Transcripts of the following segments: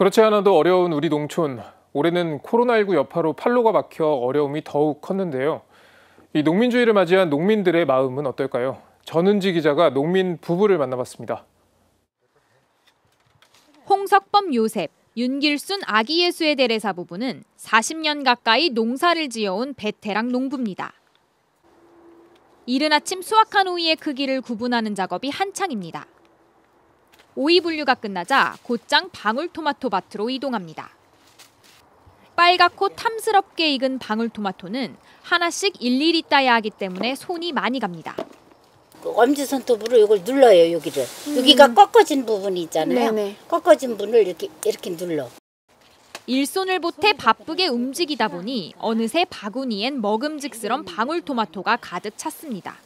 그렇지 않아도 어려운 우리 농촌. 올해는 코로나19 여파로 팔로가 막혀 어려움이 더욱 컸는데요. 이 농민주의를 맞이한 농민들의 마음은 어떨까요? 전은지 기자가 농민 부부를 만나봤습니다. 홍석범 요셉, 윤길순 아기예수의 대레사 부부는 40년 가까이 농사를 지어온 베테랑 농부입니다. 이른 아침 수확한 오이의 크기를 구분하는 작업이 한창입니다. 오이 분류가 끝나자 곧장 방울토마토 밭으로 이동합니다. 빨갛고 탐스럽게 익은 방울토마토는 하나씩 일일이 따야 하기 때문에 손이 많이 갑니다. 그 엄지손톱으로 이걸 눌러요 여기를 여기가 꺾어진 부분이 있잖아요 네네. 꺾어진 부분을 이렇게 이렇게 눌러 일손을 보태 바쁘게 움직이다 보니 어느새 바구니엔 먹음직스런 방울토마토가 가득 찼습니다.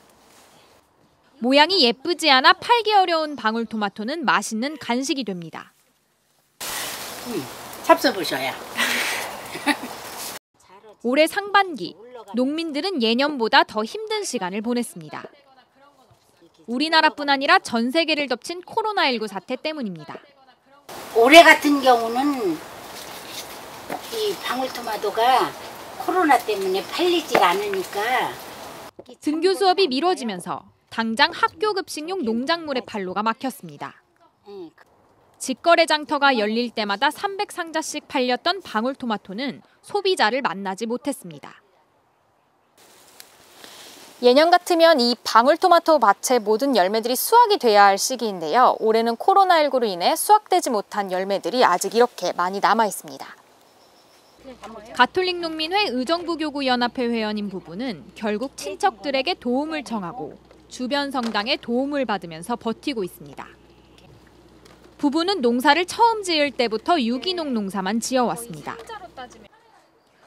모양이 예쁘지 않아 팔기 어려운 방울토마토는 맛있는 간식이 됩니다. 잡숴보셔야 올해 상반기 농민들은 예년보다 더 힘든 시간을 보냈습니다. 우리나라뿐 아니라 전 세계를 덮친 코로나19 사태 때문입니다. 올해 같은 경우는 이 방울토마토가 코로나 때문에 팔리지가 않으니까 등교 수업이 미뤄지면서 당장 학교 급식용 농작물의 판로가 막혔습니다. 응. 직거래 장터가 열릴 때마다 300상자씩 팔렸던 방울토마토는 소비자를 만나지 못했습니다. 예년 같으면 이 방울토마토 밭의 모든 열매들이 수확이 돼야 할 시기인데요. 올해는 코로나19로 인해 수확되지 못한 열매들이 아직 이렇게 많이 남아 있습니다. 가톨릭 농민회 의정부교구 연합회 회원인 부부는 결국 친척들에게 도움을 청하고 주변 성당의 도움을 받으면서 버티고 있습니다. 부부는 농사를 처음 지을 때부터 유기농 농사만 지어왔습니다.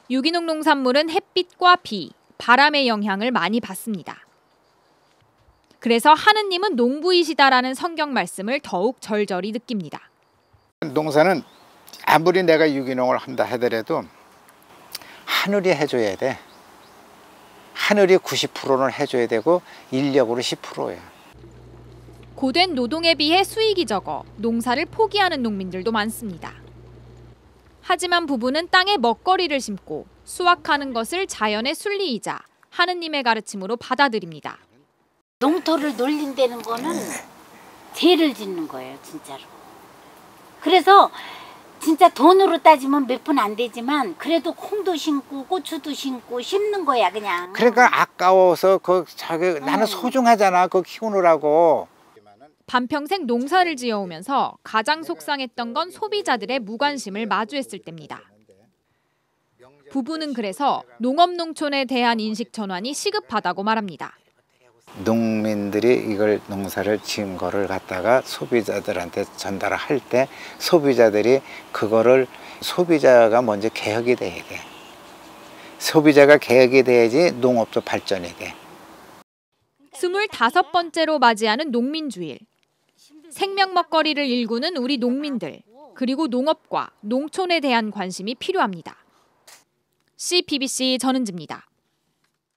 유기농 농산물은 햇빛과 비, 바람의 영향을 많이 받습니다. 그래서 하느님은 농부이시다라는 성경 말씀을 더욱 절절히 느낍니다. 농사는 아무리 내가 유기농을 한다 하더라도 하늘이 해줘야 돼. 하늘이 90%는 해줘야 되고 인력으로 10%야. 고된 노동에 비해 수익이 적어 농사를 포기하는 농민들도 많습니다. 하지만 부부는 땅에 먹거리를 심고 수확하는 것을 자연의 순리이자 하느님의 가르침으로 받아들입니다. 농토를 놀린다는 거는 죄를 짓는 거예요 진짜로 그래서 진짜 돈으로 따지면 몇 푼 안 되지만 그래도 콩도 심고 고추도 심고 심는 거야 그냥 그러니까 아까워서 그 자기 나는 소중하잖아. 그거 키우느라고. 반평생 농사를 지어오면서 가장 속상했던 건 소비자들의 무관심을 마주했을 때입니다. 부부는 그래서 농업농촌에 대한 인식 전환이 시급하다고 말합니다. 농민들이 이걸 농사를 지은 거를 갖다가 소비자들한테 전달할 때 소비자들이 그거를 소비자가 먼저 개혁이 돼야 돼. 소비자가 개혁이 돼야지 농업도 발전이 돼. 25번째로 맞이하는 농민주일. 생명 먹거리를 일구는 우리 농민들, 그리고 농업과 농촌에 대한 관심이 필요합니다. CPBC 전은지입니다.